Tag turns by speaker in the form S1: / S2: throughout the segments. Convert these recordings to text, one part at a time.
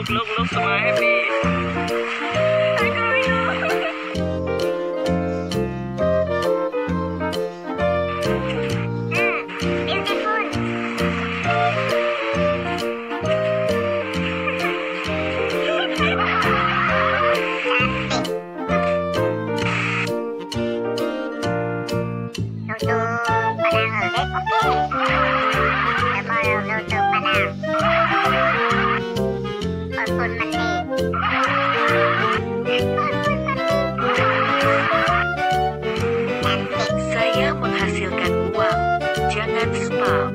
S1: lúc
S2: lúc lúc smile look, look,
S3: look to my happy. Saya menghasilkan uang. Jangan spam.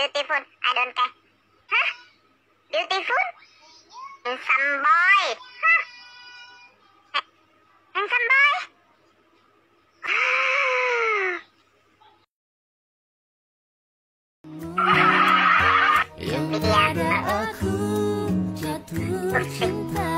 S3: Beautiful. I don't care. Beautiful? Handsome boy. huh? Handsome boy?
S4: Yang tiada aku jatuh cinta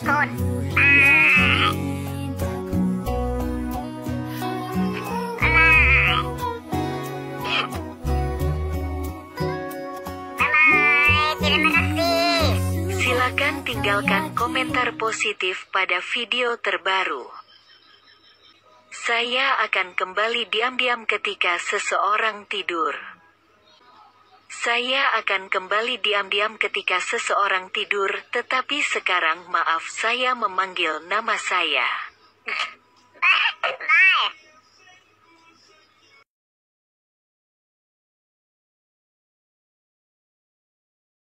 S3: Kasih.
S2: Silakan tinggalkan komentar positif pada video terbaru. Saya akan kembali diam-diam ketika seseorang tidur. Saya akan kembali diam-diam ketika seseorang tidur, tetapi sekarang maaf saya memanggil nama saya.